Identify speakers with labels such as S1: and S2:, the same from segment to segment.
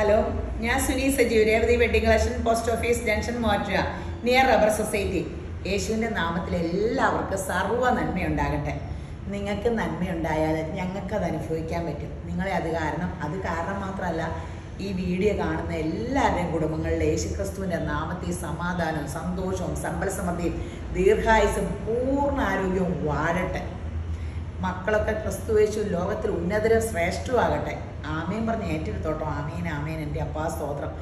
S1: hello ഞാൻ Suni Sajeev Revathi wedding collection post office junction മോറ്റ near rubber society യേശുവിൻ്റെ നാമത്തിൽ എല്ലാവർക്കും സർവ്വ നന്മയുണ്ടാകട്ടെ നിങ്ങൾക്ക് നന്മയുണ്ടായാൽ ഞങ്ങൾക്കത് അനുഭവിക്കാൻ പറ്റും നിങ്ങളെ അത് കാരണം അത് കാരണം മാത്രമല്ല ഈ വീഡിയോ കാണുന്ന എല്ലാവരുടെയും കുടുംബങ്ങളിൽ ക്രിസ്തുവിൻ്റെ നാമത്തിൽ സമാധാനവും സന്തോഷവും സമ്പൽ സമൃദ്ധിയും ദീർഘായുസും പൂർണ്ണ ആരോഗ്യവും വാഴട്ടെ മക്കളൊക്കെ ക്രിസ്തുവേശു ലോകത്തിൽ ഉന്നതരും ശ്രേഷ്ഠവും ആകട്ടെ ആമേൻ പറഞ്ഞ് ഏറ്റെടുത്തോട്ടോ ആമേൻ ആമേൻ എൻ്റെ അപ്പാ സ്തോത്രം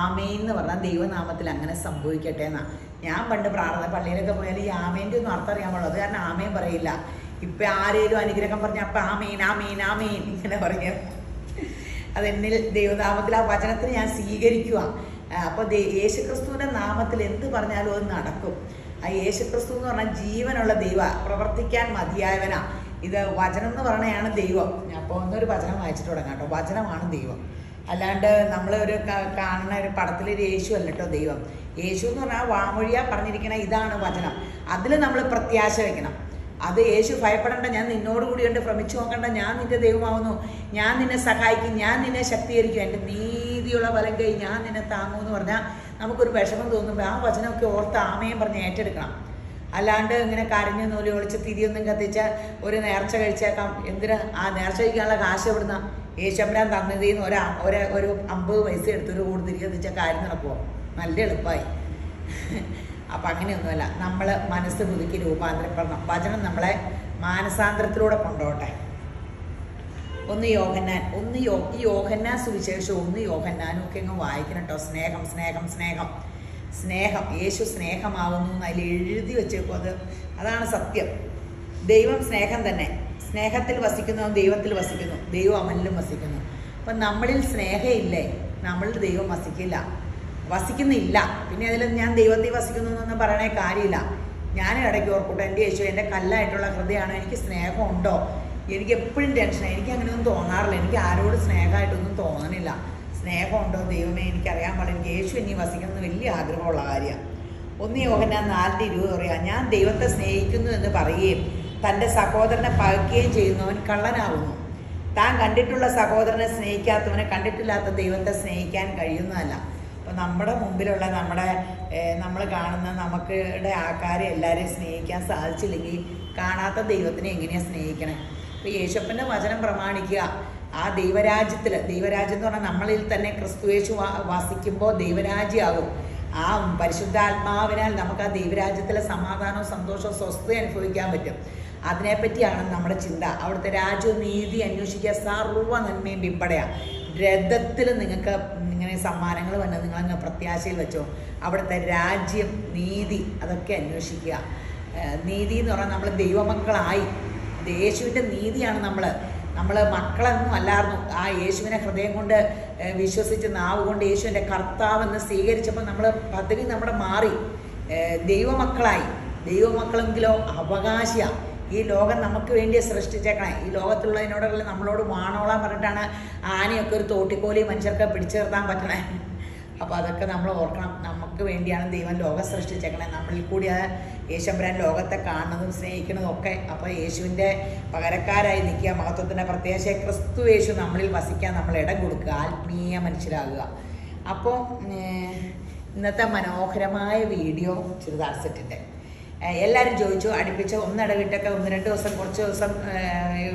S1: ആമേൻ എന്ന് പറഞ്ഞാൽ ദൈവനാമത്തിൽ അങ്ങനെ സംഭവിക്കട്ടെ എന്നാ ഞാൻ പണ്ട് പ്രാർത്ഥന പള്ളിയിലൊക്കെ പോയാൽ ഈ ആമേൻ്റെ ഒന്നും അർത്ഥം അറിയാൻ അത് കാരണം ആമേൻ പറയില്ല ഇപ്പം ആരേലും അനുഗ്രഹം പറഞ്ഞ അപ്പം ആമേൻ ആമേൻ ആമേൻ ഇങ്ങനെ പറഞ്ഞു അതെന്നിൽ ദൈവനാമത്തിൽ ആ വചനത്തിന് ഞാൻ സ്വീകരിക്കുക അപ്പോൾ യേശുക്രിസ്തുവിൻ്റെ നാമത്തിൽ എന്ത് പറഞ്ഞാലും അത് നടക്കും ആ യേശുക്രിസ്തു എന്ന് പറഞ്ഞാൽ ജീവനുള്ള ദൈവ പ്രവർത്തിക്കാൻ മതിയായവനാ ഇത് വചനം എന്ന് പറയണതാണ് ദൈവം അപ്പോൾ ഒന്നൊരു വചനം വായിച്ചിട്ട് തുടങ്ങാം കേട്ടോ വചനമാണ് ദൈവം അല്ലാണ്ട് നമ്മൾ ഒരു കാണുന്ന ഒരു പടത്തിലൊരു യേശു അല്ല കേട്ടോ ദൈവം യേശു എന്ന് പറഞ്ഞാൽ വാമൊഴിയാ പറഞ്ഞിരിക്കുന്ന ഇതാണ് വചനം അതിൽ നമ്മൾ പ്രത്യാശ വയ്ക്കണം അത് യേശു ഭയപ്പെടേണ്ട ഞാൻ നിന്നോട് ഉണ്ട് ഭ്രമിച്ചു നോക്കണ്ട ഞാൻ നിന്റെ ദൈവമാവുന്നു ഞാൻ നിന്നെ സഹായിക്കും ഞാൻ നിന്നെ ശക്തീകരിക്കും എൻ്റെ നീതിയുള്ള ബലം കൈ ഞാൻ നിന്നെ താങ്ങുമെന്ന് പറഞ്ഞാൽ നമുക്കൊരു വിഷമം തോന്നുമ്പോൾ ആ വചനമൊക്കെ ഓർത്ത് ആമയും പറഞ്ഞ് ഏറ്റെടുക്കണം അല്ലാണ്ട് ഇങ്ങനെ കരഞ്ഞ് നൂല് ഒളിച്ച് തിരിയൊന്നും കത്തിച്ച ഒരു നേർച്ച കഴിച്ചേക്കാം എന്തിന് ആ നേർച്ച കഴിക്കാനുള്ള കാശ് എവിടുന്ന യേശമ്പരാൻ തന്നതിൽ ഒരു ഒരു ഒരു അമ്പത് പൈസ എടുത്തൊരു കൂടി തിരി കത്തിച്ച കാര്യം നടക്കുമോ നല്ല എളുപ്പമായി അപ്പം അങ്ങനെയൊന്നുമല്ല നമ്മൾ മനസ്സ് പുതുക്കി രൂപാന്തരപ്പെടണം വചനം നമ്മളെ മാനസാന്തരത്തിലൂടെ കൊണ്ടോട്ടെ ഒന്ന് യോഹന്നാൻ ഒന്ന് യോ ഈ യോഹന്നാൻ സുവിശേഷം ഒന്ന് യോഹന്നാനും ഒക്കെ അങ്ങ് വായിക്കണം കേട്ടോ സ്നേഹം സ്നേഹം സ്നേഹം സ്നേഹം യേശു സ്നേഹമാവുന്നു എന്ന് അതിൽ എഴുതി വെച്ചേക്കും അത് അതാണ് സത്യം ദൈവം സ്നേഹം തന്നെ സ്നേഹത്തിൽ വസിക്കുന്നവൻ ദൈവത്തിൽ വസിക്കുന്നു ദൈവം അമലിലും വസിക്കുന്നു അപ്പം നമ്മളിൽ സ്നേഹമില്ലേ നമ്മൾ ദൈവം വസിക്കില്ല വസിക്കുന്നില്ല പിന്നെ അതിൽ ഞാൻ ദൈവത്തിൽ വസിക്കുന്നു എന്നൊന്നും പറയണേ കാര്യമില്ല ഞാൻ ഇടയ്ക്ക് ഓർക്കൂട്ടോ എൻ്റെ യേശു എൻ്റെ കല്ലായിട്ടുള്ള ഹൃദയമാണ് എനിക്ക് സ്നേഹമുണ്ടോ എനിക്ക് എപ്പോഴും ടെൻഷനാണ് എനിക്ക് അങ്ങനെയൊന്നും തോന്നാറില്ല എനിക്ക് ആരോടും സ്നേഹമായിട്ടൊന്നും തോന്നണില്ല സ്നേഹമുണ്ടോ ദൈവമേ എനിക്കറിയാൻ പാടില്ല യേശു ഇനി വസിക്കുന്നത് വലിയ ആഗ്രഹമുള്ള കാര്യമാണ് ഒന്ന് യോഹന നാലിൻ്റെ ഇരുപത് പറയാം ഞാൻ ദൈവത്തെ സ്നേഹിക്കുന്നു എന്ന് പറയുകയും തൻ്റെ സഹോദരനെ പകയ്ക്കുകയും ചെയ്യുന്നവൻ കള്ളനാകുന്നു താൻ കണ്ടിട്ടുള്ള സഹോദരനെ സ്നേഹിക്കാത്തവനെ കണ്ടിട്ടില്ലാത്ത ദൈവത്തെ സ്നേഹിക്കാൻ കഴിയുന്നതല്ല അപ്പോൾ നമ്മുടെ മുമ്പിലുള്ള നമ്മുടെ നമ്മൾ കാണുന്ന നമുക്കുടെ ആൾക്കാരെ എല്ലാവരെയും സ്നേഹിക്കാൻ സാധിച്ചില്ലെങ്കിൽ കാണാത്ത ദൈവത്തിനെ എങ്ങനെയാണ് സ്നേഹിക്കണേ അപ്പോൾ യേശപ്പൻ്റെ വചനം പ്രമാണിക്കുക ആ ദൈവരാജ്യത്തിൽ ദൈവരാജ്യം എന്ന് പറഞ്ഞാൽ നമ്മളിൽ തന്നെ ക്രിസ്തുവേശു വാസിക്കുമ്പോൾ ദൈവരാജ്യമാകും ആ പരിശുദ്ധാത്മാവിനാൽ നമുക്ക് ആ ദൈവരാജ്യത്തിലെ സമാധാനവും സന്തോഷവും സ്വസ്ഥത അനുഭവിക്കാൻ പറ്റും അതിനെപ്പറ്റിയാണ് നമ്മുടെ ചിന്ത അവിടുത്തെ രാജ്യവും നീതി അന്വേഷിക്കുക സർവ്വ നന്മയും പിമ്പടയാ രഥത്തിൽ നിങ്ങൾക്ക് ഇങ്ങനെ സമ്മാനങ്ങൾ വന്ന് നിങ്ങളങ്ങ് പ്രത്യാശയിൽ വെച്ചോ അവിടുത്തെ രാജ്യം നീതി അതൊക്കെ അന്വേഷിക്കുക നീതി എന്ന് പറഞ്ഞാൽ നമ്മൾ ദൈവമക്കളായി യേശുവിൻ്റെ നീതിയാണ് നമ്മൾ നമ്മൾ മക്കളൊന്നും അല്ലായിരുന്നു ആ യേശുവിനെ ഹൃദയം കൊണ്ട് വിശ്വസിച്ച് നാവ് കൊണ്ട് യേശുവിൻ്റെ കർത്താവെന്ന് സ്വീകരിച്ചപ്പോൾ നമ്മൾ പദവി നമ്മുടെ മാറി ദൈവമക്കളായി ദൈവമക്കളെങ്കിലോ അവകാശിയാണ് ഈ ലോകം നമുക്ക് വേണ്ടി സൃഷ്ടിച്ചേക്കണേ ഈ ലോകത്തുള്ളതിനോടുള്ള നമ്മളോട് വാണോളാൻ പറഞ്ഞിട്ടാണ് ആനയൊക്കെ ഒരു തോട്ടിക്കോലി മനുഷ്യർക്ക് പിടിച്ചു നിർത്താൻ പറ്റണേ അപ്പോൾ അതൊക്കെ നമ്മൾ ഓർക്കണം നമുക്ക് വേണ്ടിയാണ് ദൈവം ലോകം സൃഷ്ടിച്ചേക്കണേ നമ്മളിൽ കൂടി ആ യേശബ്രാൻ ലോകത്തെ കാണുന്നതും സ്നേഹിക്കുന്നതും ഒക്കെ അപ്പോൾ യേശുവിന്റെ പകരക്കാരായി നിൽക്കുക മഹത്വത്തിന്റെ പ്രത്യേകിച്ച് ക്രിസ്തു യേശു നമ്മളിൽ വസിക്കാൻ നമ്മൾ ഇടം കൊടുക്കുക ആത്മീയ മനസ്സിലാകുക അപ്പോൾ ഇന്നത്തെ മനോഹരമായ വീഡിയോ ചുരിദാർ സെറ്റിൻ്റെ എല്ലാവരും ചോദിച്ചു അടുപ്പിച്ച് ഒന്നിടവിട്ടൊക്കെ ഒന്ന് രണ്ട് ദിവസം കുറച്ച് ദിവസം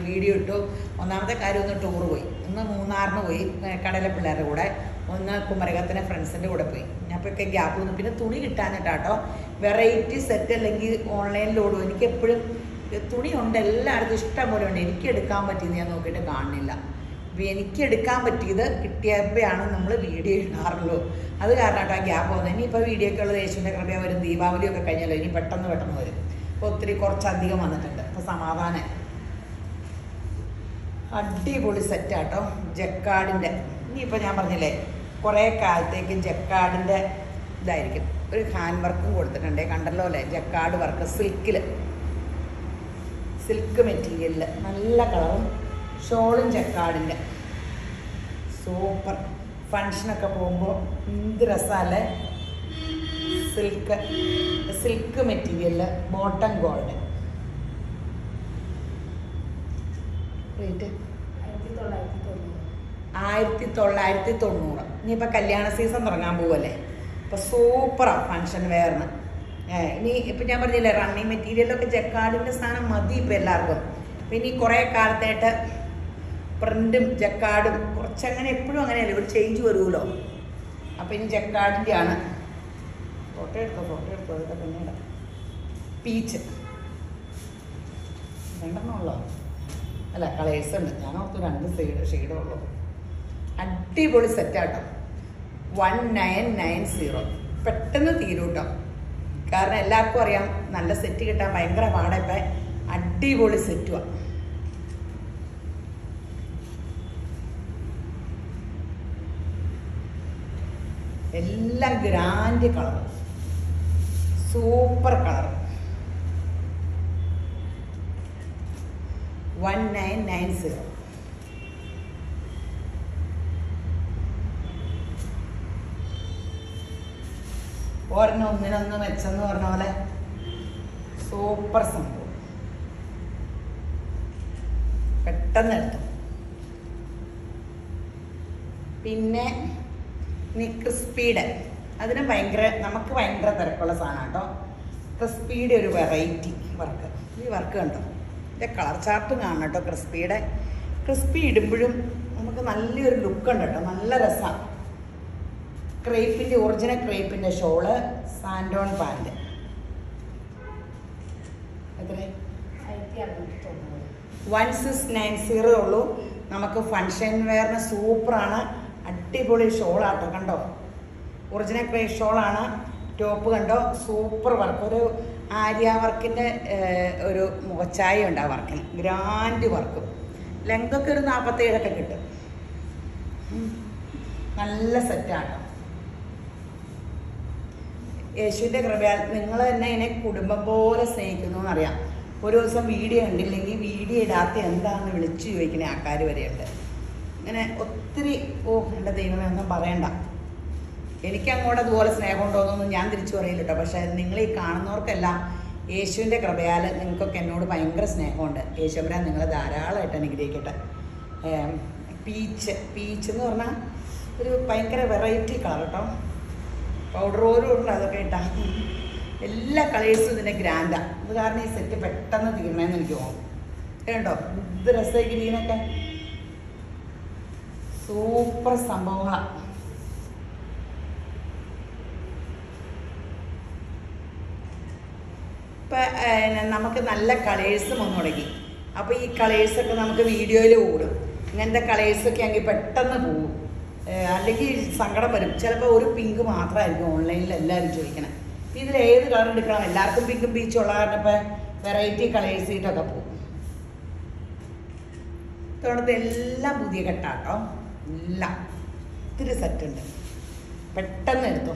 S1: വീഡിയോ ഇട്ടു ഒന്നാമത്തെ കാര്യം ഒന്ന് ടൂർ പോയി ഒന്ന് മൂന്നാറിന് പോയി കടല കൂടെ ഒന്ന് കുമരകത്തിനെ ഫ്രണ്ട്സിൻ്റെ കൂടെ പോയി ഞാൻ ഒക്കെ ഗ്യാപ്പ് വന്നു പിന്നെ തുണി കിട്ടാനിട്ടാട്ടോ വെറൈറ്റി സെറ്റ് അല്ലെങ്കിൽ ഓൺലൈനിലോടും എനിക്ക് എപ്പോഴും തുണി ഉണ്ട് എല്ലായിടത്തും ഇഷ്ടം പോലെ ഉണ്ട് എനിക്ക് എടുക്കാൻ പറ്റിയെന്ന് ഞാൻ നോക്കിയിട്ട് കാണുന്നില്ല എനിക്ക് എടുക്കാൻ പറ്റിയത് കിട്ടിയപ്പോഴാണ് നമ്മൾ വീഡിയോ ഇടാറുള്ളൂ അത് കാരണം കേട്ടോ ഗ്യാപ്പ് വന്നത് ഇനിയിപ്പോൾ വീഡിയോ ഒക്കെ ഉള്ളത് യേശുവിൻ്റെ കൃപയ വരും ദീപാവലി ഒക്കെ കഴിഞ്ഞല്ലോ ഇനി പെട്ടെന്ന് പെട്ടെന്ന് വരും അപ്പോൾ ഒത്തിരി കുറച്ചധികം വന്നിട്ടുണ്ട് അപ്പോൾ സമാധാനം അടിപൊളി സെറ്റാട്ടോ ജക്കാടിൻ്റെ ഇനിയിപ്പോൾ ഞാൻ പറഞ്ഞില്ലേ കുറേ കാലത്തേക്കും ജക്കാടിൻ്റെ ഇതായിരിക്കും ഒരു ഹാൻഡ് വർക്കും കൊടുത്തിട്ടുണ്ട് കണ്ടല്ലോ അല്ലേ ജക്കാട് വർക്ക് സിൽക്കിൽ സിൽക്ക് മെറ്റീരിയലിൽ നല്ല കളറും ഷോളും ജക്കാടിൻ്റെ സൂപ്പർ ഫങ്ഷനൊക്കെ പോകുമ്പോൾ എന്ത് രസമല്ലേ സിൽക്ക് സിൽക്ക് മെറ്റീരിയലിൽ ബോട്ടം ഗോൾഡ് റേറ്റ് ആയിരത്തി തൊള്ളായിരത്തി തൊണ്ണൂറ് ആയിരത്തി തൊള്ളായിരത്തി തൊണ്ണൂറ് ഇനിയിപ്പോൾ കല്യാണ സീസൺ തുടങ്ങാൻ പോവല്ലേ അപ്പോൾ സൂപ്പറാണ് ഫങ്ഷൻ വെയറിന് ഇനി ഇപ്പം ഞാൻ പറഞ്ഞില്ലേ റണ്ണിങ് മെറ്റീരിയലൊക്കെ ജക്കാർഡിൻ്റെ സാധനം മതി ഇപ്പം എല്ലാവർക്കും പിന്നെ ഈ കുറേ കാലത്തായിട്ട് പ്രിൻറ്റും ജക്കാർഡും കുറച്ചങ്ങനെ എപ്പോഴും അങ്ങനെയല്ല ഇവിടെ ചേഞ്ച് വരുമല്ലോ അപ്പം ഇനി ജക്കാർഡിൻ്റെ ആണ് ഫോട്ടോ എടുത്തോ ഫോട്ടോ എടുത്തോ ഇതൊക്കെ പിന്നീട് പീച്ച് രണ്ടെണ്ണമുള്ളോ അല്ല കളേഴ്സ് ഉണ്ട് ഞാൻ ഓർത്തു രണ്ട് സൈഡ് ഷെയ്ഡേ ഉള്ളൂ അടിപൊളി സെറ്റാട്ടോ വൺ നയൻ നയൻ സീറോ പെട്ടെന്ന് തീരും കേട്ടോ കാരണം എല്ലാവർക്കും അറിയാം നല്ല സെറ്റ് കിട്ടാൻ ഭയങ്കര പാടപ്പം അടിപൊളി സെറ്റുമാണ് എല്ലാം grand colour super colour one nine nine zero ഒരെണ്ണം ഒന്നിനൊന്ന് മെച്ചെന്ന് പറഞ്ഞ പോലെ സൂപ്പർ സംഭവം പെട്ടെന്ന് എടുത്തു പിന്നെ ഇനി ക്രിസ്പീഡ് അതിന് ഭയങ്കര നമുക്ക് ഭയങ്കര തിരക്കുള്ള സാധനം കേട്ടോ ക്രിസ്പീഡ് ഒരു വെറൈറ്റി വർക്ക് ഈ വർക്ക് കണ്ടോ ഇതിൻ്റെ കളർ ചാർട്ടും കാണണം കേട്ടോ ക്രിസ്പീഡ് ക്രിസ്പി ഇടുമ്പോഴും നമുക്ക് നല്ലൊരു ലുക്ക് ഉണ്ട് കേട്ടോ നല്ല രസമാണ് ക്രേപ്പിൻ്റെ ഒറിജിനൽ ക്രേപ്പിൻ്റെ ഷോള് സാൻഡോൺ pant one six nine zero ഉള്ളൂ നമുക്ക് ഫങ്ഷൻ വെയറിന് സൂപ്പറാണ് അടിപൊളി ഷോളാട്ടോ കണ്ടോ ഒറിജിനൽ ക്രേ ഷോളാണ് ടോപ്പ് കണ്ടോ സൂപ്പർ വർക്ക് ഒരു ആര്യ വർക്കിൻ്റെ ഒരു മുഖച്ചായ ഉണ്ട് ആ വർക്കിന് ഗ്രാൻഡ് വർക്കും ഒക്കെ ഒരു നാൽപ്പത്തേഴൊക്കെ കിട്ടും നല്ല സെറ്റാണ് യേശുവിൻ്റെ കൃപയാൽ നിങ്ങൾ തന്നെ എന്നെ കുടുംബം പോലെ സ്നേഹിക്കുന്നു എന്നറിയാം ഒരു ദിവസം വീഡിയോ ഉണ്ടില്ലെങ്കിൽ വീഡിയോ ഇടാത്ത എന്താണെന്ന് വിളിച്ചു ചോദിക്കുന്ന ആൾക്കാർ വരെയുണ്ട് അങ്ങനെ ഒത്തിരി ഓ എൻ്റെ ദൈവമേ ഒന്നും പറയണ്ട എനിക്കങ്ങോട്ട് അതുപോലെ സ്നേഹം ഉണ്ടോയെന്നൊന്നും ഞാൻ തിരിച്ചു പറയില്ല കേട്ടോ പക്ഷേ നിങ്ങൾ ഈ കാണുന്നവർക്കെല്ലാം യേശുവിൻ്റെ കൃപയാൽ നിങ്ങൾക്കൊക്കെ എന്നോട് ഭയങ്കര സ്നേഹമുണ്ട് യേശുപുരാൻ നിങ്ങളെ ധാരാളമായിട്ട് അനുഗ്രഹിക്കട്ടെ പീച്ച് പീച്ച് എന്ന് പറഞ്ഞാൽ ഒരു ഭയങ്കര വെറൈറ്റി കളർ കേട്ടോ പൗഡർ പോലും ഉണ്ട് അതൊക്കെ ഇട്ടാ എല്ലാ കളേഴ്സും ഇതിൻ്റെ ഗ്രാൻഡാണ് അത് കാരണം ഈ സെറ്റ് പെട്ടെന്ന് തീരണമെന്ന് എനിക്ക് തോന്നുന്നു കേട്ടോ ഇത് രസമായി ഗ്രീനൊക്കെ സൂപ്പർ സംഭവങ്ങളാണ് ഇപ്പം നമുക്ക് നല്ല കളേഴ്സ് വന്നു തുടങ്ങി അപ്പോൾ ഈ കളേഴ്സൊക്കെ നമുക്ക് വീഡിയോയിൽ കൂടും ഇങ്ങനത്തെ കളേഴ്സൊക്കെ ആണെങ്കിൽ പെട്ടെന്ന് പോകും അല്ലെങ്കിൽ സങ്കടം വരും ചിലപ്പോൾ ഒരു പിങ്ക് മാത്രമായിരിക്കും ഓൺലൈനിൽ എല്ലാവരും ചോദിക്കണേ ഇതിൽ ഏത് കളർ എടുക്കണം എല്ലാവർക്കും പിങ്കും ബീച്ചും ഉള്ള കാരണം ഇപ്പം വെറൈറ്റി കളേഴ്സ് ചെയ്തിട്ടൊക്കെ പോകും തുടർന്ന് എല്ലാം പുതിയ കെട്ടാട്ടോ എല്ലാം ഒത്തിരി സെറ്റുണ്ട് പെട്ടെന്ന് എടുത്തോ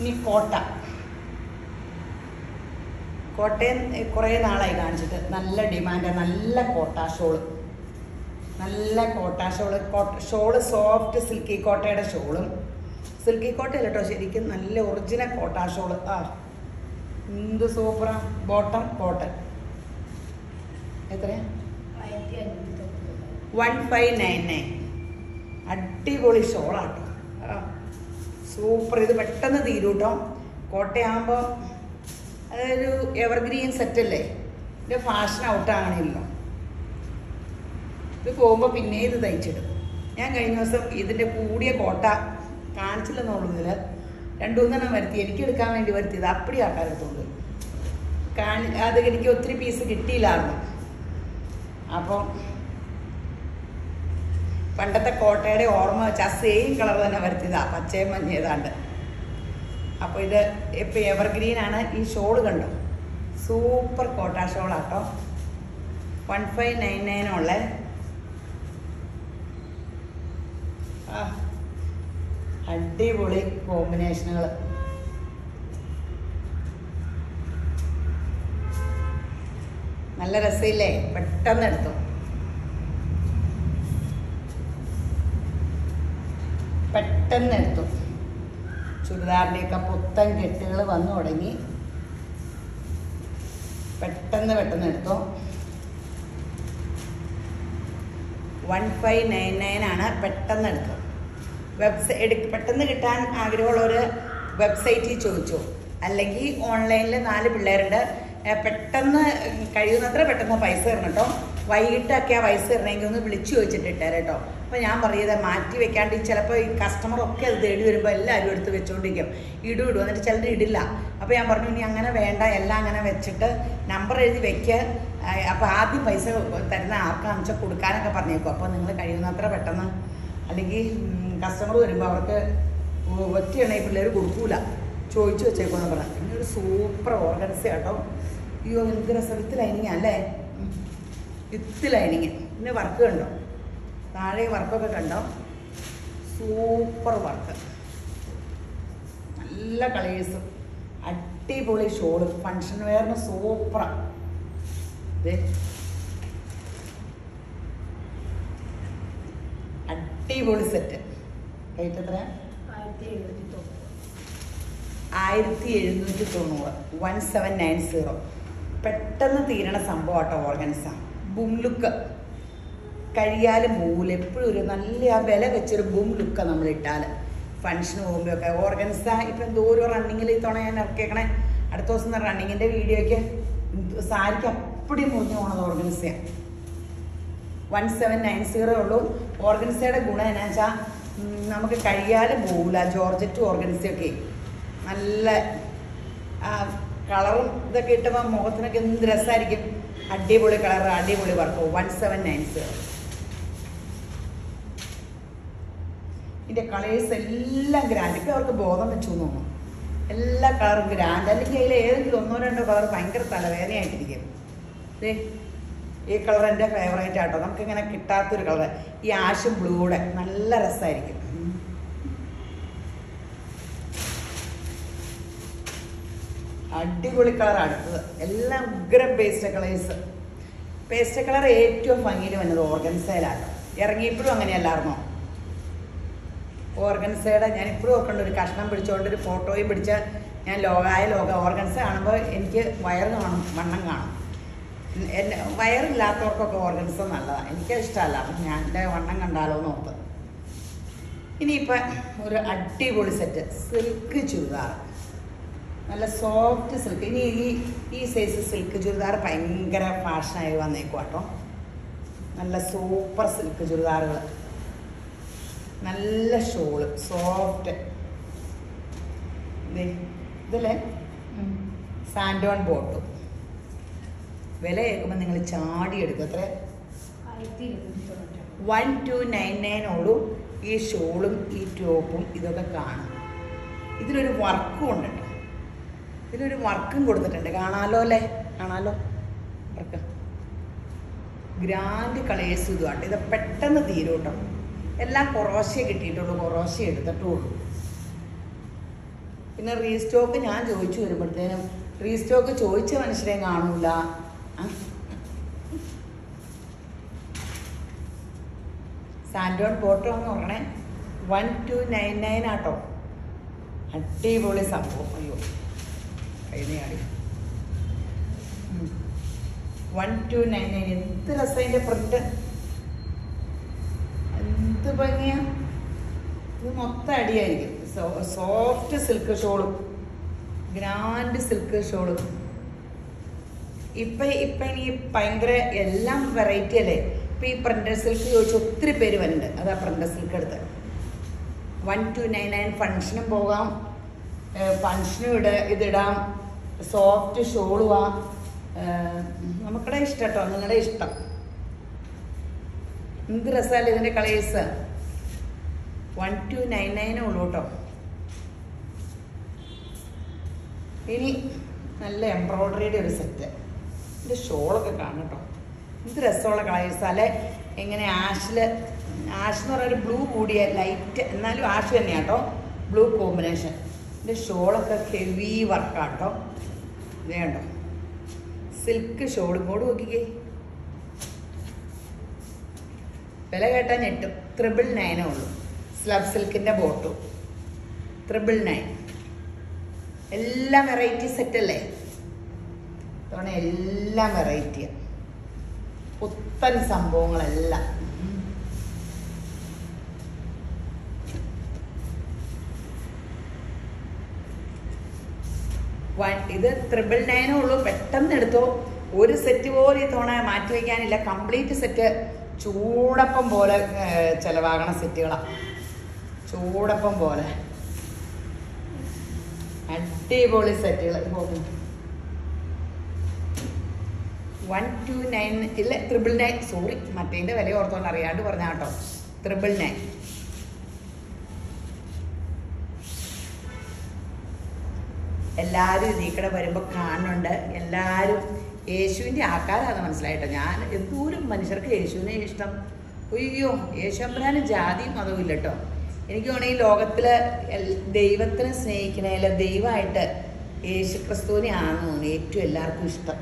S1: ഇനി കോട്ട കോട്ടയം കുറേ നാളായി കാണിച്ചിട്ട് നല്ല ഡിമാൻഡാണ് നല്ല കോട്ട ഷോള് നല്ല കോട്ട ഷോള് കോട്ട ഷോള് സോഫ്റ്റ് സിൽക്കി കോട്ടയുടെ ഷോളും സിൽക്കി കോട്ടയല്ല കേട്ടോ ശരിക്കും നല്ല ഒറിജിനൽ കോട്ട ഷോള് ആ എന്ത് സൂപ്പറാ ബോട്ടം കോട്ടൺ എത്രയാ വൺ ഫൈവ് നയൻ നയൻ അടിപൊളി ഷോളാട്ടോ സൂപ്പർ ഇത് പെട്ടെന്ന് തീരൂട്ടോ കോട്ടയാകുമ്പോൾ അതൊരു എവർഗ്രീൻ സെറ്റല്ലേ ഇതിൻ്റെ ഫാഷൻ ഔട്ടാണല്ലോ ഇത് പോകുമ്പോൾ പിന്നെ ഇത് തയ്ച്ചിടും ഞാൻ കഴിഞ്ഞ ദിവസം ഇതിൻ്റെ കൂടിയ കോട്ട കാണിച്ചില്ലെന്നുള്ളതിൽ രണ്ടു മൂന്നെണ്ണം വരുത്തി എനിക്ക് എടുക്കാൻ വേണ്ടി വരുത്തിയത് അപ്പടി ആക്കാനത്തുള്ളൂ കാണി അത് എനിക്ക് ഒത്തിരി പീസ് കിട്ടിയില്ലായിരുന്നു അപ്പം പണ്ടത്തെ കോട്ടയുടെ ഓർമ്മ വെച്ച് ആ സെയിം കളർ തന്നെ വരുത്തിയതാണ് പച്ചയും മഞ്ഞേതാണ്ട് അപ്പോൾ ഇത് എവർഗ്രീൻ ആണ് ഈ ഷോൾ കണ്ടു സൂപ്പർ കോട്ട ഷോളാട്ടോ വൺ ഫൈവ് നയൻ നയനുള്ള അടിപൊളി കോമ്പിനേഷനുകൾ നല്ല രസമില്ലേ പെട്ടെന്ന് എടുത്തു പെട്ടെന്ന് എടുത്തു ചുരിദാറിൻ്റെയൊക്കെ പുത്തൻ കെട്ടുകൾ വന്നു തുടങ്ങി പെട്ടെന്ന് പെട്ടെന്ന് എടുത്തു വൺ ഫൈവ് നയൻ നയൻ ആണ് പെട്ടെന്ന് എടുത്തു എടു പെട്ടെന്ന് കിട്ടാൻ ആഗ്രഹമുള്ളവർ വെബ്സൈറ്റിൽ ചോദിച്ചു അല്ലെങ്കിൽ ഓൺലൈനിൽ നാല് പിള്ളേരുണ്ട് പെട്ടെന്ന് കഴിയുന്നത്ര പെട്ടെന്ന് പൈസ തരണം കേട്ടോ വൈകിട്ടൊക്കെ ആ പൈസ തരണമെങ്കിൽ ഒന്ന് വിളിച്ചു ചോദിച്ചിട്ട് ഇട്ടേരെ കേട്ടോ അപ്പോൾ ഞാൻ പറയുന്നത് മാറ്റി വെക്കാണ്ട് ചിലപ്പോൾ ഈ കസ്റ്റമറൊക്കെ അത് തേടി വരുമ്പോൾ എല്ലാവരും എടുത്ത് വെച്ചുകൊണ്ടിരിക്കും ഇടും ഇടും എന്നിട്ട് ചിലർ ഇടില്ല അപ്പോൾ ഞാൻ പറഞ്ഞു ഇനി അങ്ങനെ വേണ്ട എല്ലാം അങ്ങനെ വെച്ചിട്ട് നമ്പർ എഴുതി വെക്ക് അപ്പോൾ ആദ്യം പൈസ തരുന്ന ആർക്കാണെന്ന് വെച്ചാൽ കൊടുക്കാനൊക്കെ പറഞ്ഞേക്കും അപ്പോൾ നിങ്ങൾ കഴിയുന്നത്ര പെട്ടെന്ന് അല്ലെങ്കിൽ കസ്റ്റമർ വരുമ്പോൾ അവർക്ക് ഒറ്റയാണ് ഈ പിള്ളേർ കൊടുക്കൂല ചോദിച്ചു വെച്ചേക്കോന്ന് പറയാം പിന്നെ ഒരു സൂപ്പർ ഓർഗൻസ് കേട്ടോ അയ്യോ എനിക്ക് രസം വിത്ത് ലൈനിങ് അല്ലേ വിത്ത് ലൈനിങ് പിന്നെ വർക്ക് കണ്ടോ താഴെ വർക്കൊക്കെ കണ്ടോ സൂപ്പർ വർക്ക് നല്ല കളേഴ്സും അടിപൊളി ഷോള് ഫങ്ഷൻ വെയറിന് സൂപ്പറാണ് അടിപൊളി സെറ്റ് റേറ്റ് എത്ര ആയിരത്തി എഴുന്നൂറ്റി തൊണ്ണൂറ് വൺ സെവൻ നയൻ സീറോ പെട്ടെന്ന് തീരണ സംഭവം ആട്ടോ ഓർഗൻസ ബും ലുക്ക് കഴിയാൽ മൂല എപ്പോഴും ഒരു നല്ല ആ വില വെച്ചൊരു ബും ലുക്ക നമ്മൾ ഇട്ടാൽ ഫങ്ഷന് പോകുമ്പോഴൊക്കെ ഓർഗൻസ ഇപ്പം എന്തോ ഒരു റണ്ണിങ്ങിൽ ഈ ഞാൻ ഇറക്കിയേക്കണേ അടുത്ത ദിവസം റണ്ണിങ്ങിൻ്റെ വീഡിയോയ്ക്ക് സാരിക്ക് അപ്പടിയും മുറിഞ്ഞു പോകണത് ഓർഗൻസയാണ് വൺ സെവൻ നയൻ സീറോ ഉള്ളൂ ഓർഗൻസയുടെ ഗുണം എന്നാ വെച്ചാൽ നമുക്ക് കഴിയാലും പോകില്ല ജോർജറ്റ് ഓർഗൻസൊക്കെ നല്ല കളറും ഇതൊക്കെ ഇട്ടപ്പോൾ മുഖത്തിനൊക്കെ എന്ത് രസമായിരിക്കും അടിപൊളി കളർ അടിപൊളി work one seven nine zero ഇതിൻ്റെ കളേഴ്സ് എല്ലാം ഗ്രാൻഡ് ഇപ്പം അവർക്ക് ബോധം വെച്ചു തോന്നുന്നു എല്ലാ കളറും ഗ്രാൻഡ് അല്ലെങ്കിൽ അതിൽ ഏതെങ്കിലും ഒന്നോ രണ്ടോ കളർ ഭയങ്കര തലവേദനയായിട്ടിരിക്കും ഈ കളർ എൻ്റെ ഫേവറേറ്റ് ആട്ടോ ഇങ്ങനെ കിട്ടാത്തൊരു കളർ ഈ ആഷും ബ്ലൂടെ നല്ല രസമായിരിക്കും അടിപൊളി കളർ അടുത്തത് എല്ലാം ഉഗ്രം പേസ്റ്റ് കളേഴ്സ് പേസ്റ്റ് കളർ ഏറ്റവും ഭംഗിയിൽ വന്നത് ഓർഗൻസയിലാണ് ഇറങ്ങിയപ്പോഴും അങ്ങനെയല്ലായിരുന്നോ ഓർഗൻസയുടെ ഞാൻ ഇപ്പോഴും ഓർക്കേണ്ട ഒരു കഷ്ണം പിടിച്ചുകൊണ്ട് ഒരു ഫോട്ടോയും പിടിച്ച ഞാൻ ലോകമായ ലോക ഓർഗൻസ കാണുമ്പോൾ എനിക്ക് വയറ് കാണും വണ്ണം കാണും എന്നെ വയറില്ലാത്തവർക്കൊക്കെ ഓർഗൻസ് നല്ലതാണ് എനിക്ക് ഇഷ്ടമല്ല അപ്പം ഞാൻ എൻ്റെ വണ്ണം കണ്ടാലോ എന്ന് ഓർത്ത് ഇനിയിപ്പം ഒരു അടിപൊളി സെറ്റ് സിൽക്ക് ചുരിദാർ നല്ല സോഫ്റ്റ് സിൽക്ക് ഇനി ഈ ഈ സൈസ് സിൽക്ക് ചുരിദാർ ഭയങ്കര ഫാഷനായി വന്നേക്കും കേട്ടോ നല്ല സൂപ്പർ സിൽക്ക് ചുരിദാറുകൾ നല്ല ഷോള് സോഫ്റ്റ് ഇതിൽ സാൻഡോൺ ബോട്ടും വില കേൾക്കുമ്പോൾ നിങ്ങൾ ചാടിയെടുക്കും അത്ര വൺ ടു നയൻ നയനോടും ഈ ഷോളും ഈ ടോപ്പും ഇതൊക്കെ കാണാം ഇതിലൊരു വർക്കും ഉണ്ട് ഇതിലൊരു വർക്കും കൊടുത്തിട്ടുണ്ട് കാണാലോ അല്ലേ കാണാലോ വർക്ക് ഗ്രാൻഡ് കളേഴ്സ് ഇതുമാട്ടെ ഇത് പെട്ടെന്ന് തീരും കേട്ടോ എല്ലാം കുറോശയെ കിട്ടിയിട്ടുള്ളൂ കുറോശ ഉള്ളൂ പിന്നെ റീസ്റ്റോക്ക് ഞാൻ ചോദിച്ചു വരുമ്പോഴത്തേനും റീസ്റ്റോക്ക് ചോദിച്ച മനുഷ്യരെ കാണൂല സാൻഡോൺ ബോട്ടോ എന്ന് പറഞ്ഞേ വൺ ടു നയൻ നയൻ ആട്ടോ അടിപൊളി സംഭവം അയ്യോ കഴിഞ്ഞ വൺ ടു നയൻ നയൻ എന്ത് രസം പ്രിന്റ് എന്ത് ഭംഗിയാ ഇത് മൊത്തം അടിയായിരിക്കും സോഫ്റ്റ് സിൽക്ക് ഷോളും ഗ്രാൻഡ് സിൽക്ക് ഷോളും ഇപ്പം ഇപ്പം ഇനി ഭയങ്കര എല്ലാം വെറൈറ്റി അല്ലേ ഇപ്പം ഈ പ്രിൻ്റർ സിൽക്ക് ചോദിച്ച് ഒത്തിരി പേര് വരുന്നുണ്ട് ആ പ്രിൻ്റർ സിൽക്ക് എടുത്ത് വൺ ടു നയൻ നയൻ ഫങ്ഷനും പോകാം ഫങ്ഷനും ഇട ഇതിടാം സോഫ്റ്റ് ഷോളുവാം നമുക്കടെ ഇഷ്ടം കേട്ടോ നിങ്ങളുടെ ഇഷ്ടം എന്ത് രസമല്ലേ ഇതിൻ്റെ കളേഴ്സ് വൺ ടു നയൻ നയനേ ഉള്ളൂ കേട്ടോ ഇനി നല്ല എംബ്രോയ്ഡറിയുടെ ഒരു സെറ്റ് ഇതിൻ്റെ ഷോളൊക്കെ കാണും കേട്ടോ ഇത് രസമുള്ള അല്ലെ എങ്ങനെ ആഷിൽ ആഷ് എന്ന് പറയുന്ന ബ്ലൂ കൂടിയ ലൈറ്റ് എന്നാലും ആഷ് തന്നെയാണ് കേട്ടോ ബ്ലൂ കോമ്പിനേഷൻ ഇതിൻ്റെ ഷോളൊക്കെ ഹെവി വർക്കാണ് കേട്ടോ വേണ്ടോ സിൽക്ക് ഷോളും കൂടെ നോക്കിക്കേ വില കേട്ടാൽ ഞെട്ടും ത്രിബിൾ നയനേ ഉള്ളൂ സ്ലബ് സിൽക്കിൻ്റെ ബോട്ടും ത്രിബിൾ നയൻ എല്ലാ വെറൈറ്റി സെറ്റല്ലേ ഇത്തവണ എല്ലാം വെറൈറ്റിയാണ് പുത്തൻ സംഭവങ്ങളെല്ലാം വൺ ഇത് ട്രിപ്പിൾ നയനേ ഉള്ളൂ പെട്ടെന്ന് എടുത്തോ ഒരു സെറ്റ് പോലെ ഈ തവണ മാറ്റി വയ്ക്കാനില്ല കംപ്ലീറ്റ് സെറ്റ് ചൂടപ്പം പോലെ ചിലവാകണ സെറ്റുകളാണ് ചൂടപ്പം പോലെ അടിപൊളി സെറ്റുകൾ പോകുന്നു വൺ ടു നയൻ ഇല്ല ത്രിപിൾ നയൻ സോറി മറ്റേന്റെ വില ഓർത്തോണ്ട് അറിയാണ്ട് പറഞ്ഞ കേട്ടോ ത്രിപിൾ നയൻ എല്ലാവരും ഇതീക്കടെ വരുമ്പോൾ കാണുന്നുണ്ട് എല്ലാവരും യേശുവിൻ്റെ ആൾക്കാരാണ് മനസ്സിലായിട്ടോ ഞാൻ എന്തോരം മനുഷ്യർക്ക് യേശുവിനെ ഇഷ്ടം അയ്യോ യേശുമ്പരാന് ജാതിയും മതവും ഇല്ല കേട്ടോ എനിക്ക് തോന്നുന്നു ഈ ലോകത്തിൽ ദൈവത്തിനെ സ്നേഹിക്കണേല ദൈവമായിട്ട് യേശു ക്രിസ്തുവിനെയാണെന്ന് തോന്നുന്നു ഏറ്റവും എല്ലാവർക്കും ഇഷ്ടം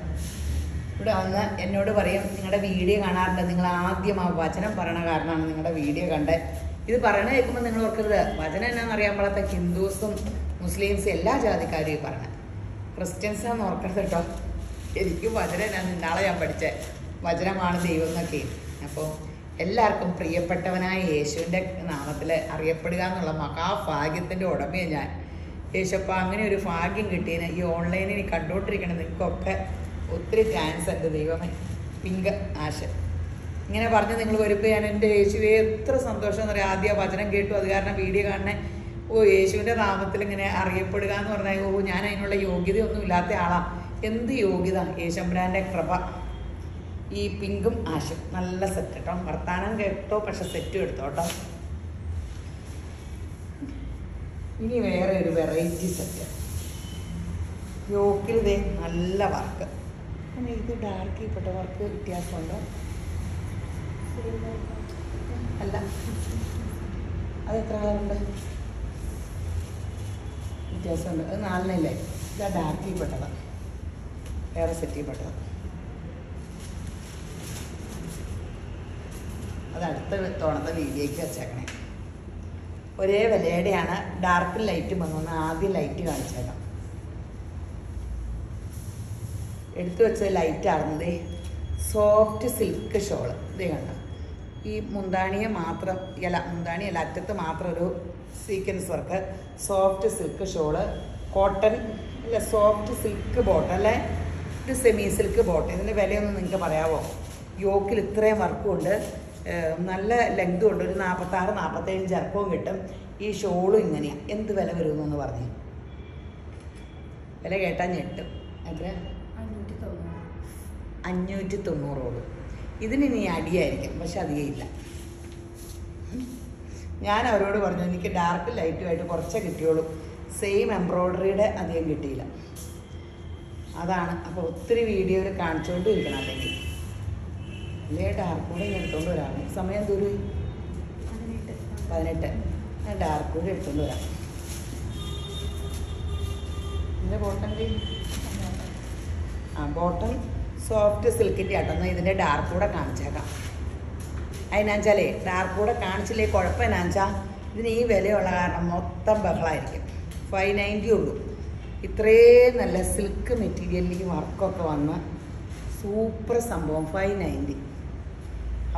S1: ഇവിടെ വന്ന് എന്നോട് പറയും നിങ്ങളുടെ വീഡിയോ കാണാറുണ്ട് നിങ്ങൾ ആദ്യം ആ വചനം പറയണ കാരണമാണ് നിങ്ങളുടെ വീഡിയോ കണ്ടത് ഇത് പറയണ കേൾക്കുമ്പോൾ നിങ്ങൾ ഓർക്കരുത് വചനം എന്നാന്ന് അറിയാൻ പാടാത്ത ഹിന്ദുസും മുസ്ലിംസും എല്ലാ ജാതിക്കാരും ഈ ക്രിസ്ത്യൻസാന്ന് ഓർക്കരുത് കേട്ടോ എനിക്ക് വചനം എന്നാണ് ഇന്നാളെ ഞാൻ പഠിച്ചത് വചനമാണ് ദൈവം എന്നൊക്കെ അപ്പോൾ എല്ലാവർക്കും പ്രിയപ്പെട്ടവനായ യേശുവിൻ്റെ നാമത്തിൽ അറിയപ്പെടുക എന്നുള്ള മഹാഭാഗ്യത്തിൻ്റെ ഉടമയാണ് ഞാൻ യേശപ്പ അങ്ങനെ ഒരു ഭാഗ്യം കിട്ടിയതിന് ഈ ഓൺലൈനിൽ കണ്ടുകൊണ്ടിരിക്കണം നിങ്ങൾക്കൊക്കെ ഒത്തിരി ചാൻസ് ഉണ്ട് ദൈവമേ പിങ്ക് ആശ ഇങ്ങനെ പറഞ്ഞ് നിങ്ങൾ വരുമ്പോൾ ഞാൻ എൻ്റെ യേശുവെ എത്ര സന്തോഷം എന്ന് പറയാം ആദ്യ വചനം കേട്ടു അത് കാരണം വീഡിയോ കാണണേ ഓ യേശുവിൻ്റെ നാമത്തിൽ ഇങ്ങനെ അറിയപ്പെടുക എന്ന് പറഞ്ഞാൽ ഓ ഞാൻ അതിനുള്ള യോഗ്യതയൊന്നും ഇല്ലാത്ത ആളാണ് എന്ത് യോഗ്യത യേശമ്പരാൻ്റെ കൃപ ഈ പിങ്കും ആശും നല്ല സെറ്റ് കേട്ടോ വർത്താനം കേട്ടോ പക്ഷെ സെറ്റും എടുത്തോ കേട്ടോ ഇനി വേറെ ഒരു വെറൈറ്റി സെറ്റ് ദേ നല്ല വർക്ക് ഇത് ഡാർക്ക് പെട്ടവർക്ക് വ്യത്യാസമുണ്ടോ അല്ല അത് എത്ര കളറുണ്ട് വ്യത്യാസമുണ്ട് അത് നാലിനല്ലേ ഇതാ ഡാർക്കിൽ പെട്ടതാണ് വേറെ സെറ്റിൽ പെട്ടതാണ് അത് അടുത്ത തോണത്തെ വീഡിയോയ്ക്ക് വെച്ചേക്കണേ ഒരേ വിലയുടെയാണ് ഡാർക്ക് ലൈറ്റ് വന്നു ആദ്യം ലൈറ്റ് കാണിച്ചേക്കാം എടുത്തു വെച്ചത് ലൈറ്റാർന്നത് സോഫ്റ്റ് സിൽക്ക് ഷോള് ഇതേ കണ്ട ഈ മുന്താണിയെ മാത്രം ഇല മുന്താണി അല്ല അറ്റത്ത് മാത്രം ഒരു sequence work soft silk shawl cotton അല്ല സോഫ്റ്റ് സിൽക്ക് ബോട്ട് അല്ലേ ഇത് സെമി സിൽക്ക് ബോട്ട് ഇതിൻ്റെ വിലയൊന്നും നിങ്ങൾക്ക് പറയാമോ യോക്കിൽ ഇത്രയും ഉണ്ട് നല്ല ലെങ്തും ഉണ്ട് ഒരു നാൽപ്പത്താറ് നാൽപ്പത്തേഴ് ചർക്കവും കിട്ടും ഈ ഷോളും ഇങ്ങനെയാണ് എന്ത് വില വരുമെന്നൊന്ന് പറഞ്ഞു വില കേട്ടാൽ ഞെട്ടും അത്രയാണ് അഞ്ഞൂറ്റി തൊണ്ണൂറോളം ഇതിന് ഇനി അടിയായിരിക്കും പക്ഷെ അധികമില്ല ഞാൻ അവരോട് പറഞ്ഞു എനിക്ക് ഡാർക്ക് ലൈറ്റുമായിട്ട് കുറച്ചേ കിട്ടിയുള്ളൂ സെയിം എംബ്രോയ്ഡറിയുടെ അധികം കിട്ടിയില്ല അതാണ് അപ്പോൾ ഒത്തിരി വീഡിയോയിൽ കാണിച്ചുകൊണ്ട് ഇരിക്കണം അല്ലെങ്കിൽ അല്ലേ ഡാർക്ക് കൂടെ ഇങ്ങനെ എടുത്തുകൊണ്ട് വരാം സമയം എന്തോരു പതിനെട്ട് ഞാൻ ഡാർക്ക് കൂടെ എടുത്തുകൊണ്ട് വരാം എൻ്റെ ബോട്ടം ആ ബോട്ടം സോഫ്റ്റ് സിൽക്കിൻ്റെ ആട്ടെന്ന് ഇതിൻ്റെ ഡാർക്ക് കൂടെ കാണിച്ചേക്കാം അതിനാച്ചാലേ ഡാർക്ക് കൂടെ കാണിച്ചില്ലേ കുഴപ്പം എന്നാച്ചാൽ ഇതിന് ഈ വിലയുള്ള കാരണം മൊത്തം ബഹളമായിരിക്കും ഫൈവ് നയൻറ്റി ഉള്ളൂ ഇത്രയും നല്ല സിൽക്ക് മെറ്റീരിയലിലേക്ക് വർക്കൊക്കെ വന്ന സൂപ്പർ സംഭവം ഫൈവ് നയൻറ്റി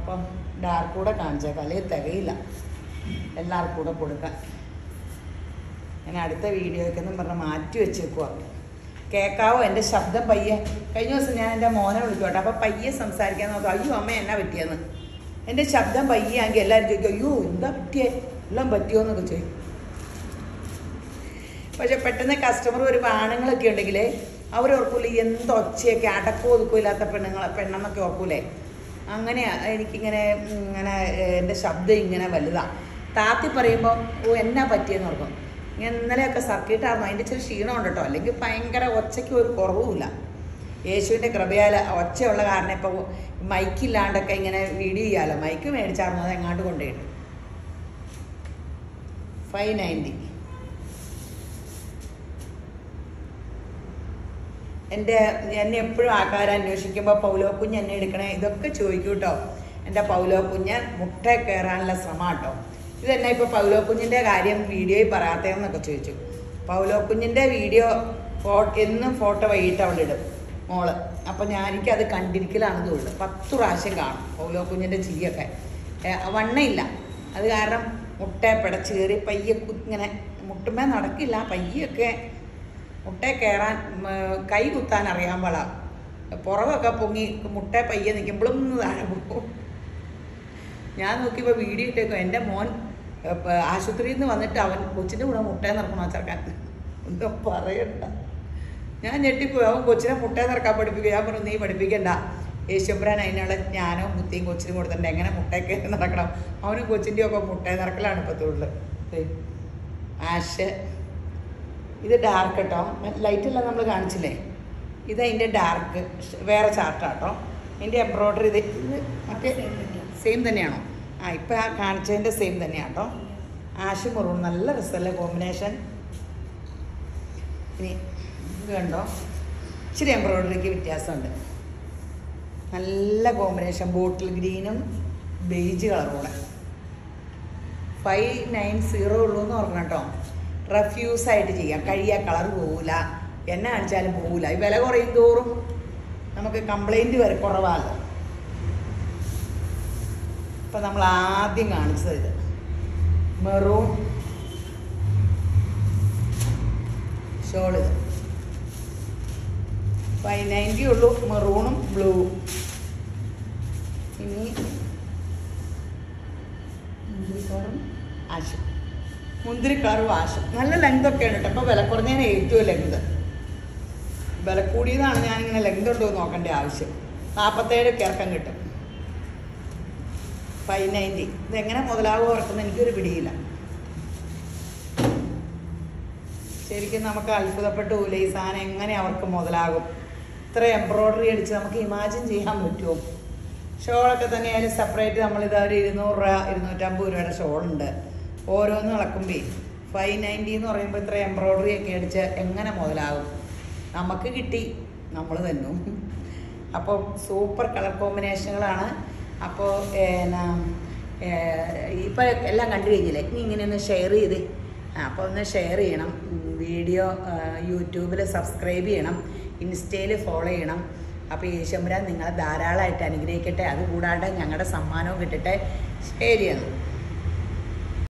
S1: അപ്പം ഡാർക്ക് കൂടെ കാണിച്ചേക്കാം അല്ലെങ്കിൽ തികയില്ല എല്ലാവർക്കും കൂടെ കൊടുക്കാം ഞാൻ അടുത്ത വീഡിയോയ്ക്കൊന്നും പറഞ്ഞാൽ മാറ്റി വെച്ചേക്കുവാണ് കേൾക്കാവോ എൻ്റെ ശബ്ദം പയ്യെ കഴിഞ്ഞ ദിവസം ഞാൻ എൻ്റെ മോനെ വിളിച്ചോട്ടെ അപ്പോൾ പയ്യെ സംസാരിക്കാൻ നോക്കാം അയ്യോ അമ്മ എന്നാ പറ്റിയെന്ന് എൻ്റെ ശബ്ദം പയ്യാങ്കിൽ എല്ലാവരും ചോദിക്കും അയ്യോ എന്താ പറ്റിയേ എല്ലാം പറ്റിയോ എന്നൊക്കെ ചോദിക്കും പക്ഷെ പെട്ടെന്ന് കസ്റ്റമർ ഒരു ആണുങ്ങളൊക്കെ ഉണ്ടെങ്കിൽ അവരോർക്കൂലേ എന്തൊച്ചയൊക്കെ അടക്കോ ഒതുക്കോ ഇല്ലാത്ത പെണ്ണുങ്ങളെ പെണ്ണെന്നൊക്കെ ഓർക്കൂലേ അങ്ങനെ എനിക്കിങ്ങനെ ഇങ്ങനെ എൻ്റെ ശബ്ദം ഇങ്ങനെ വലുതാണ് താത്തി പറയുമ്പോൾ ഓ എന്നാ പറ്റിയെന്ന് ഓർക്കും ഇന്നലെയൊക്കെ സർക്കിട്ടായിരുന്നു അതിൻ്റെ ഇച്ചിരി ഉണ്ട് കേട്ടോ അല്ലെങ്കിൽ ഭയങ്കര ഒച്ചയ്ക്ക് ഒരു കുറവുമില്ല യേശുവിൻ്റെ കൃപയാൽ ഒച്ചയുള്ള കാരണം ഇപ്പോൾ മൈക്കില്ലാണ്ടൊക്കെ ഇങ്ങനെ വീഡിയോ ചെയ്യാമല്ലോ മൈക്ക് മേടിച്ചായിരുന്നു അത് എങ്ങാണ്ട് കൊണ്ടുപോയിട്ട് ഫൈവ് നയൻറ്റി എൻ്റെ എന്നെ എപ്പോഴും ആൾക്കാർ അന്വേഷിക്കുമ്പോൾ പൗലോ കുഞ്ഞ് എന്നെ എടുക്കണേ ഇതൊക്കെ ചോദിക്കൂട്ടോ എൻ്റെ പൗലോ കുഞ്ഞ് മുട്ട കയറാനുള്ള ശ്രമം കേട്ടോ ഇത് തന്നെ ഇപ്പോൾ പൗലോ കുഞ്ഞിൻ്റെ കാര്യം വീഡിയോയിൽ പറയാത്തതെന്നൊക്കെ ചോദിച്ചു പൗലോ കുഞ്ഞിൻ്റെ വീഡിയോ ഫോ എന്നും ഫോട്ടോ വൈകിട്ട് അവിടെ ഇടും മോള് അപ്പം ഞാൻ എനിക്കത് കണ്ടിരിക്കലാണ് തോന്നുന്നത് പത്ത് പ്രാവശ്യം കാണും പൗലോ കുഞ്ഞിൻ്റെ ചീയൊക്കെ വണ്ണയില്ല അത് കാരണം മുട്ട പിടച്ച് കയറി പയ്യെ ഇങ്ങനെ മുട്ടുമേ നടക്കില്ല പയ്യൊക്കെ മുട്ട കയറാൻ കൈ കുത്താൻ അറിയാൻ പാടാ പുറകൊക്കെ പൊങ്ങി മുട്ട പയ്യെ നിൽക്കുമ്പോഴും താഴെ പോകും ഞാൻ നോക്കിയപ്പോൾ വീഡിയോ ഇട്ടേക്കും എൻ്റെ മോൻ ആശുപത്രിയിൽ നിന്ന് വന്നിട്ട് അവൻ കൊച്ചിൻ്റെ കൂടെ മുട്ടയെ നിറക്കണം ആ ചെറുക്കാൻ എന്തോ പറയണ്ട ഞാൻ ഞെട്ടിപ്പോയി അവൻ കൊച്ചിനെ മുട്ടയെ നിറക്കാൻ പഠിപ്പിക്കും ഞാൻ പറഞ്ഞു നീ പഠിപ്പിക്കണ്ട യേശുബ്രാൻ അതിനുള്ള ജ്ഞാനവും ബുദ്ധിയും കൊച്ചിന് കൊടുത്തിട്ടുണ്ട് എങ്ങനെ മുട്ടയൊക്കെ നടക്കണം അവനും കൊച്ചിൻ്റെയും ഒക്കെ മുട്ടയെ നിറക്കലാണ് ഇപ്പോൾ തൊഴിൽ ആഷ് ഇത് ഡാർക്ക് കേട്ടോ ലൈറ്റെല്ലാം നമ്മൾ കാണിച്ചില്ലേ ഇത് അതിൻ്റെ ഡാർക്ക് വേറെ ചാർട്ടാട്ടോ എൻ്റെ എംബ്രോയ്ഡറി ഇത് മറ്റേ സെയിം തന്നെയാണോ ആ ഇപ്പം ആ കാണിച്ചതിൻ്റെ സെയിം തന്നെയാണ് കേട്ടോ ആഷ് മുറും നല്ല രസമല്ലേ കോമ്പിനേഷൻ ഇനി കണ്ടോ ഇച്ചിരി എംബ്രോയിഡറിക്ക് വ്യത്യാസമുണ്ട് നല്ല കോമ്പിനേഷൻ ബോട്ടിൽ ഗ്രീനും ബേജ് കൂടെ ഫൈവ് നയൻ സീറോ ഉള്ളൂ എന്ന് ഓർക്കണം കേട്ടോ ആയിട്ട് ചെയ്യാം കഴിയാ കളർ പോകില്ല എന്നെ കാണിച്ചാലും പോകില്ല ഈ വില കുറയും തോറും നമുക്ക് കംപ്ലൈൻറ്റ് വരെ കുറവാണല്ലോ ഇപ്പം നമ്മൾ ആദ്യം കാണിച്ചത് ഇത് മെറൂൺ ഷോള് ഇത് ഫൈവ് നയൻറ്റി ഉള്ളൂ മെറൂണും ബ്ലൂവും ഇനി മുന്തിരിക്കാറും ആശം മുന്തിരിക്കാറും ആശം നല്ല ലെങ്ത് ലെങ്തൊക്കെയാണ് കേട്ടോ അപ്പോൾ വില കുറഞ്ഞതിന് ഏറ്റവും ലെങ്ത് വില കൂടിയതാണ് ഞാനിങ്ങനെ ലെങ്ത് ഉണ്ടോ നോക്കേണ്ട ആവശ്യം നാൽപ്പത്തേഴൊക്കെ ഇറക്കം കിട്ടും ഫൈവ് നയൻറ്റി ഇതെങ്ങനെ മുതലാവുക ഓർക്കുന്ന എനിക്കൊരു പിടിയില്ല ശരിക്കും നമുക്ക് അത്ഭുതപ്പെട്ടു പോകില്ല ഈ സാധനം എങ്ങനെ അവർക്ക് മുതലാകും ഇത്ര എംബ്രോയ്ഡറി അടിച്ച് നമുക്ക് ഇമാജിൻ ചെയ്യാൻ പറ്റുമോ ഷോളൊക്കെ അതിൽ സെപ്പറേറ്റ് നമ്മളിത് ഒരു ഇരുന്നൂറ് രൂപ ഇരുന്നൂറ്റമ്പത് രൂപയുടെ ഷോളുണ്ട് ഓരോന്ന് ഇളക്കുമ്പോൾ ഫൈവ് നയൻറ്റി എന്ന് പറയുമ്പോൾ ഇത്ര എംബ്രോയ്ഡറി ഒക്കെ അടിച്ച് എങ്ങനെ മുതലാകും നമുക്ക് കിട്ടി നമ്മൾ തന്നു അപ്പോൾ സൂപ്പർ കളർ കോമ്പിനേഷനുകളാണ് അപ്പോൾ എന്നാ ഇപ്പോൾ എല്ലാം കണ്ടു കഴിഞ്ഞില്ലേ ഇനി ഇങ്ങനെ ഒന്ന് ഷെയർ ചെയ്ത് അപ്പോൾ ഒന്ന് ഷെയർ ചെയ്യണം വീഡിയോ യൂട്യൂബിൽ സബ്സ്ക്രൈബ് ചെയ്യണം ഇൻസ്റ്റയിൽ ഫോളോ ചെയ്യണം അപ്പോൾ ഈശ്വമ്പരാൻ നിങ്ങളെ ധാരാളമായിട്ട് അനുഗ്രഹിക്കട്ടെ അതുകൂടാണ്ട് ഞങ്ങളുടെ സമ്മാനവും കിട്ടട്ടെ ശരിയാണ്